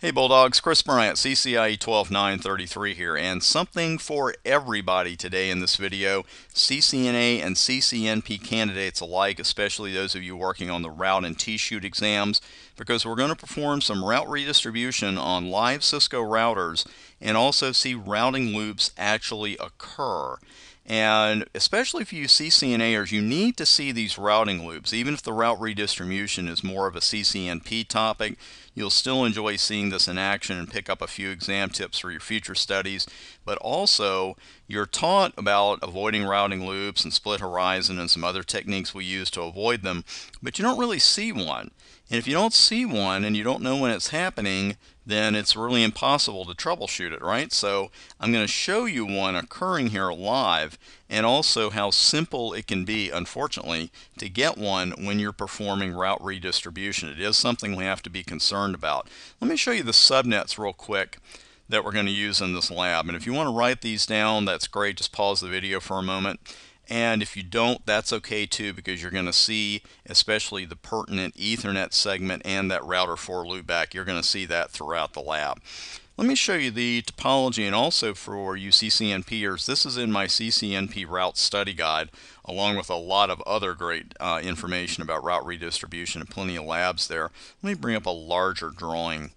Hey Bulldogs, Chris Bryant, CCIE 12933 here, and something for everybody today in this video, CCNA and CCNP candidates alike, especially those of you working on the route and T-shoot exams, because we're going to perform some route redistribution on live Cisco routers and also see routing loops actually occur. And especially if you use CCNAers, you need to see these routing loops. Even if the route redistribution is more of a CCNP topic, you'll still enjoy seeing this in action and pick up a few exam tips for your future studies. But also, you're taught about avoiding routing loops and split horizon and some other techniques we use to avoid them, but you don't really see one. And if you don't see one and you don't know when it's happening, then it's really impossible to troubleshoot it, right? So I'm going to show you one occurring here live and also how simple it can be, unfortunately, to get one when you're performing route redistribution. It is something we have to be concerned about. Let me show you the subnets real quick that we're going to use in this lab. And if you want to write these down, that's great. Just pause the video for a moment. And if you don't, that's okay too because you're going to see especially the pertinent Ethernet segment and that router for loopback. You're going to see that throughout the lab. Let me show you the topology and also for you CCNPers, this is in my CCNP route study guide along with a lot of other great uh, information about route redistribution and plenty of labs there. Let me bring up a larger drawing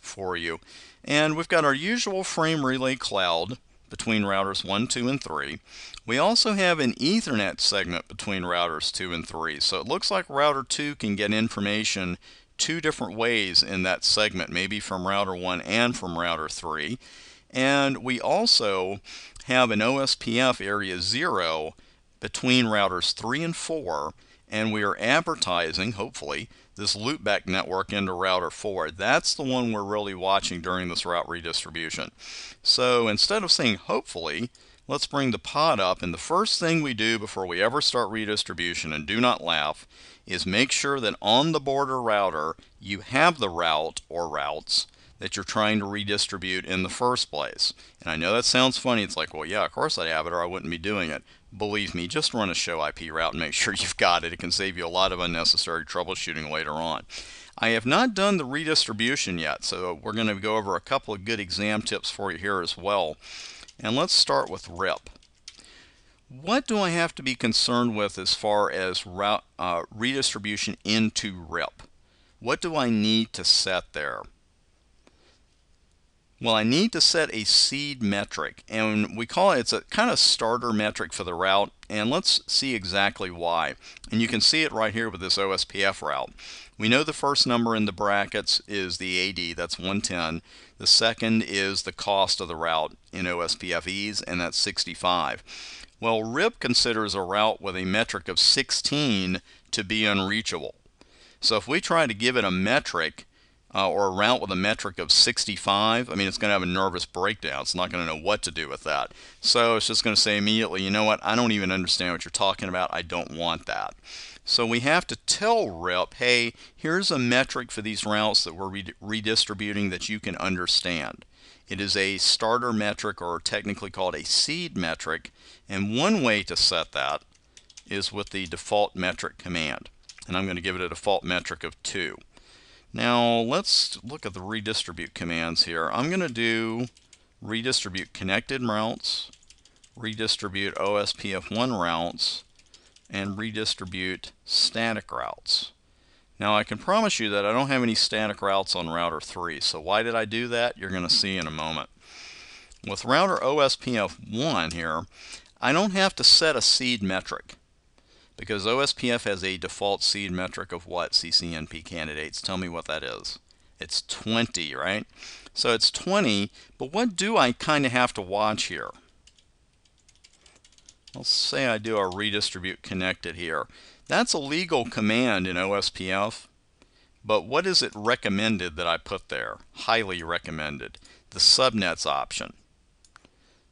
for you. And we've got our usual frame relay cloud between routers 1, 2, and 3. We also have an Ethernet segment between routers 2 and 3. So it looks like router 2 can get information two different ways in that segment, maybe from router 1 and from router 3. And we also have an OSPF area 0 between routers 3 and 4 and we are advertising, hopefully, this loopback network into router 4. That's the one we're really watching during this route redistribution. So instead of saying hopefully, let's bring the pod up and the first thing we do before we ever start redistribution, and do not laugh, is make sure that on the border router you have the route or routes that you're trying to redistribute in the first place. And I know that sounds funny. It's like, well, yeah, of course I'd have it or I wouldn't be doing it. Believe me, just run a show IP route and make sure you've got it. It can save you a lot of unnecessary troubleshooting later on. I have not done the redistribution yet, so we're going to go over a couple of good exam tips for you here as well. And let's start with RIP. What do I have to be concerned with as far as route, uh, redistribution into RIP? What do I need to set there? Well, I need to set a seed metric, and we call it, it's a kind of starter metric for the route, and let's see exactly why. And you can see it right here with this OSPF route. We know the first number in the brackets is the AD, that's 110. The second is the cost of the route in OSPFEs, and that's 65. Well, RIP considers a route with a metric of 16 to be unreachable. So if we try to give it a metric uh, or a route with a metric of 65, I mean, it's going to have a nervous breakdown. It's not going to know what to do with that. So it's just going to say immediately, you know what, I don't even understand what you're talking about. I don't want that. So we have to tell RIP, hey, here's a metric for these routes that we're redistributing that you can understand. It is a starter metric or technically called a seed metric. And one way to set that is with the default metric command. And I'm going to give it a default metric of 2. Now let's look at the redistribute commands here. I'm going to do redistribute connected routes, redistribute OSPF1 routes, and redistribute static routes. Now I can promise you that I don't have any static routes on router 3, so why did I do that? You're going to see in a moment. With router OSPF1 here, I don't have to set a seed metric because OSPF has a default seed metric of what CCNP candidates? Tell me what that is. It's 20, right? So it's 20, but what do I kind of have to watch here? Let's say I do a redistribute connected here. That's a legal command in OSPF, but what is it recommended that I put there? Highly recommended. The subnets option.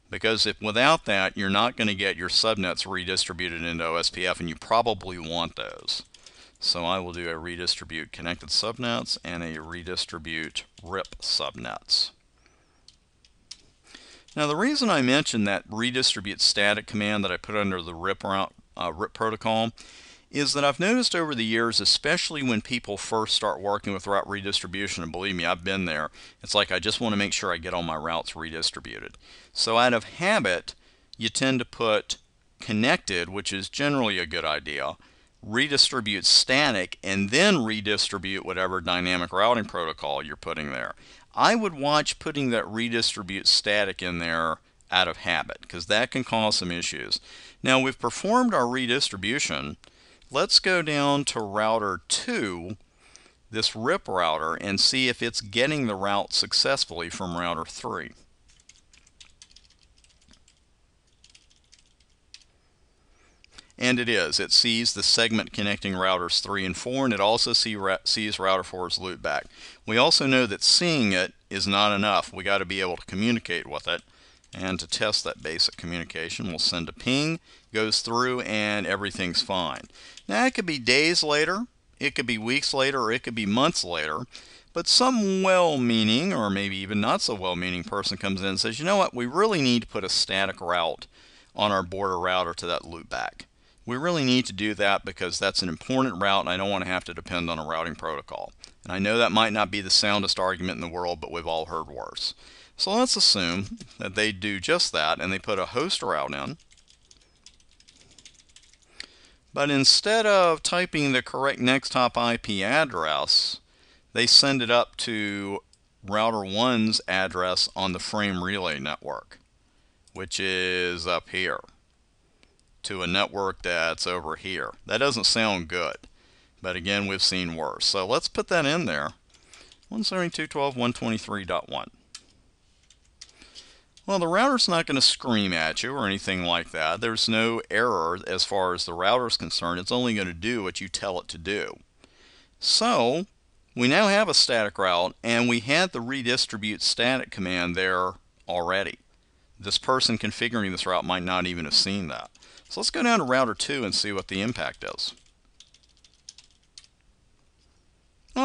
Because if without that, you're not going to get your subnets redistributed into OSPF, and you probably want those. So I will do a redistribute connected subnets and a redistribute RIP subnets. Now the reason I mentioned that redistribute static command that I put under the RIP, route, uh, RIP protocol is that I've noticed over the years, especially when people first start working with route redistribution, and believe me, I've been there, it's like I just want to make sure I get all my routes redistributed. So out of habit, you tend to put connected, which is generally a good idea, redistribute static, and then redistribute whatever dynamic routing protocol you're putting there. I would watch putting that redistribute static in there out of habit because that can cause some issues. Now we've performed our redistribution. Let's go down to router 2, this RIP router, and see if it's getting the route successfully from router 3. And it is. It sees the segment connecting routers 3 and 4, and it also see, sees router 4's loopback. We also know that seeing it is not enough. We got to be able to communicate with it. And to test that basic communication, we'll send a ping, goes through, and everything's fine. Now, it could be days later, it could be weeks later, or it could be months later. But some well-meaning, or maybe even not so well-meaning person comes in and says, you know what, we really need to put a static route on our border router to that loopback. We really need to do that because that's an important route and I don't want to have to depend on a routing protocol. And I know that might not be the soundest argument in the world, but we've all heard worse. So let's assume that they do just that and they put a host route in. But instead of typing the correct next hop IP address, they send it up to router 1's address on the frame relay network, which is up here to a network that's over here. That doesn't sound good. But again, we've seen worse. So let's put that in there. 172.12.123.1. Well, the router's not going to scream at you or anything like that. There's no error as far as the router's concerned. It's only going to do what you tell it to do. So, we now have a static route, and we had the redistribute static command there already. This person configuring this route might not even have seen that. So let's go down to router 2 and see what the impact is.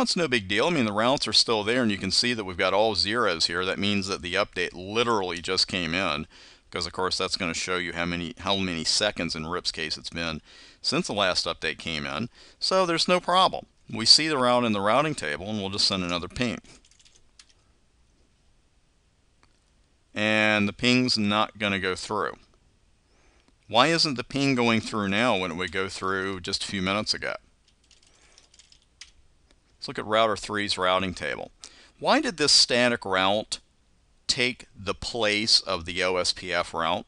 It's no big deal. I mean, the routes are still there, and you can see that we've got all zeros here. That means that the update literally just came in, because of course that's going to show you how many how many seconds in RIP's case it's been since the last update came in. So there's no problem. We see the route in the routing table, and we'll just send another ping. And the ping's not going to go through. Why isn't the ping going through now when it would go through just a few minutes ago? Let's look at router 3's routing table. Why did this static route take the place of the OSPF route?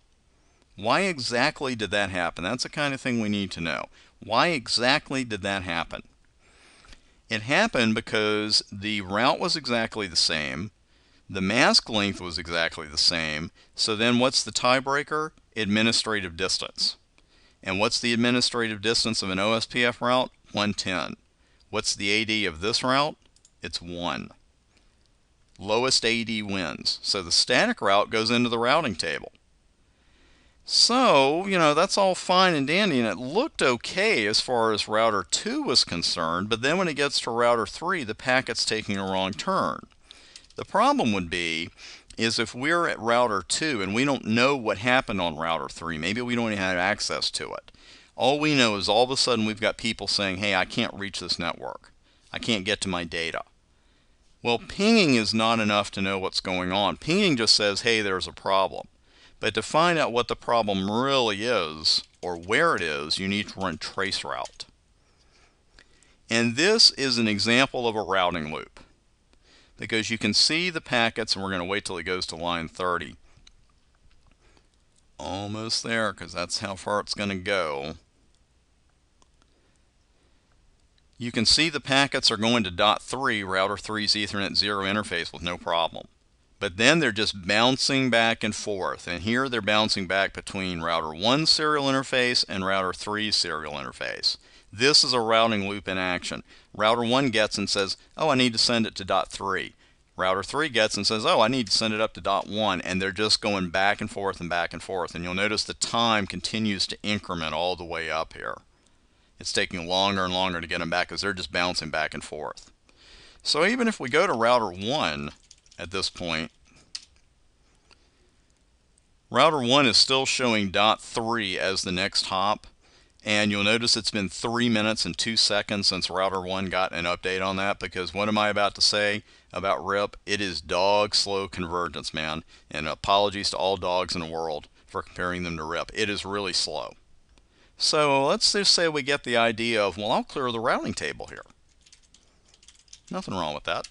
Why exactly did that happen? That's the kind of thing we need to know. Why exactly did that happen? It happened because the route was exactly the same, the mask length was exactly the same, so then what's the tiebreaker? administrative distance. And what's the administrative distance of an OSPF route? 110. What's the AD of this route? It's 1. Lowest AD wins. So the static route goes into the routing table. So, you know, that's all fine and dandy, and it looked okay as far as router 2 was concerned, but then when it gets to router 3, the packet's taking a wrong turn. The problem would be is if we're at router 2 and we don't know what happened on router 3, maybe we don't even have access to it. All we know is all of a sudden we've got people saying, hey, I can't reach this network. I can't get to my data. Well, pinging is not enough to know what's going on. Pinging just says, hey, there's a problem. But to find out what the problem really is, or where it is, you need to run traceroute. And this is an example of a routing loop because you can see the packets and we're going to wait till it goes to line 30 almost there because that's how far it's going to go you can see the packets are going to dot 3 router 3's ethernet 0 interface with no problem but then they're just bouncing back and forth and here they're bouncing back between router 1 serial interface and router 3 serial interface this is a routing loop in action. Router 1 gets and says, oh, I need to send it to dot 3. Router 3 gets and says, oh, I need to send it up to dot 1. And they're just going back and forth and back and forth. And you'll notice the time continues to increment all the way up here. It's taking longer and longer to get them back because they're just bouncing back and forth. So even if we go to router 1 at this point, router 1 is still showing dot 3 as the next hop and you'll notice it's been three minutes and two seconds since router 1 got an update on that because what am I about to say about RIP? It is dog slow convergence, man. And apologies to all dogs in the world for comparing them to RIP. It is really slow. So let's just say we get the idea of, well, I'll clear the routing table here. Nothing wrong with that.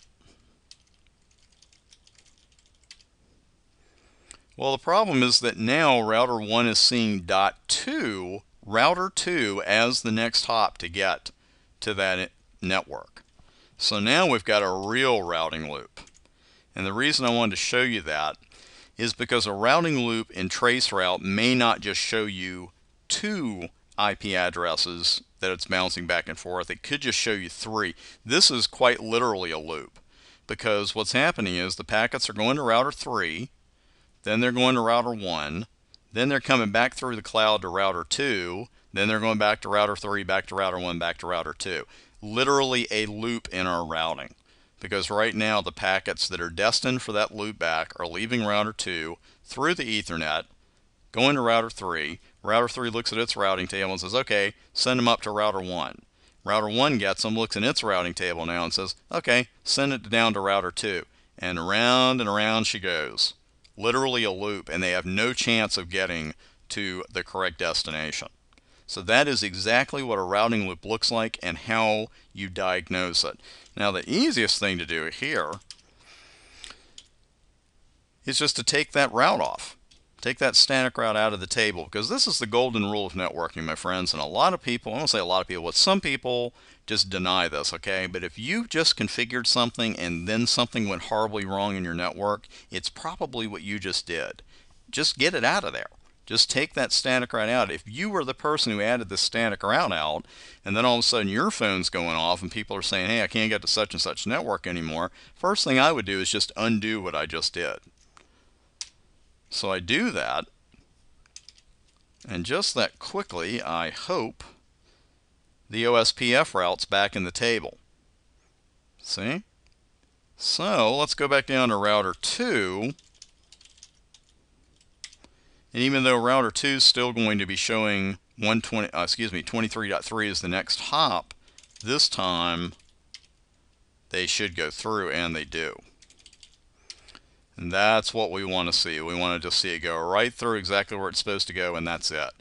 Well, the problem is that now router 1 is seeing dot 2 router 2 as the next hop to get to that network. So now we've got a real routing loop. And the reason I wanted to show you that is because a routing loop in traceroute may not just show you two IP addresses that it's bouncing back and forth. It could just show you three. This is quite literally a loop because what's happening is the packets are going to router 3, then they're going to router 1, then they're coming back through the cloud to router 2. Then they're going back to router 3, back to router 1, back to router 2. Literally a loop in our routing. Because right now the packets that are destined for that loop back are leaving router 2 through the Ethernet, going to router 3. Router 3 looks at its routing table and says, okay, send them up to router 1. Router 1 gets them, looks in its routing table now and says, okay, send it down to router 2. And around and around she goes literally a loop, and they have no chance of getting to the correct destination. So that is exactly what a routing loop looks like and how you diagnose it. Now the easiest thing to do here is just to take that route off. Take that static route out of the table because this is the golden rule of networking, my friends. And a lot of people, I don't say a lot of people, but some people just deny this, okay? But if you just configured something and then something went horribly wrong in your network, it's probably what you just did. Just get it out of there. Just take that static route out. If you were the person who added the static route out, and then all of a sudden your phone's going off and people are saying, hey, I can't get to such and such network anymore, first thing I would do is just undo what I just did. So I do that, and just that quickly, I hope the OSPF routes back in the table. See? So let's go back down to router 2. And even though router 2 is still going to be showing 120, uh, excuse me, 23.3 is the next hop, this time they should go through, and they do. And that's what we want to see. We want to just see it go right through exactly where it's supposed to go, and that's it.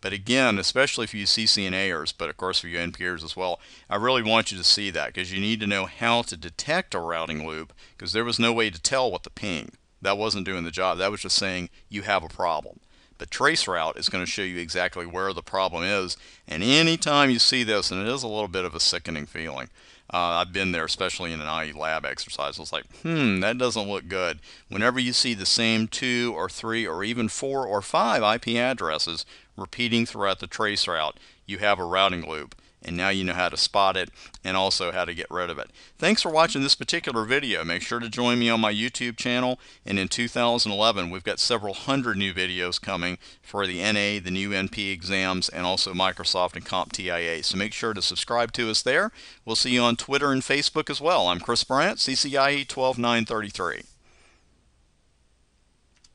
But again, especially if you CCNAers, but of course for you NPers as well, I really want you to see that because you need to know how to detect a routing loop because there was no way to tell what the ping. That wasn't doing the job. That was just saying you have a problem. But traceroute is going to show you exactly where the problem is. And anytime you see this, and it is a little bit of a sickening feeling, uh, I've been there, especially in an IE lab exercise. I was like, hmm, that doesn't look good. Whenever you see the same two or three or even four or five IP addresses repeating throughout the trace route, you have a routing loop and now you know how to spot it and also how to get rid of it. Thanks for watching this particular video. Make sure to join me on my YouTube channel and in 2011 we've got several hundred new videos coming for the NA, the new NP exams and also Microsoft and CompTIA. So make sure to subscribe to us there. We'll see you on Twitter and Facebook as well. I'm Chris Bryant, CCIE 12933.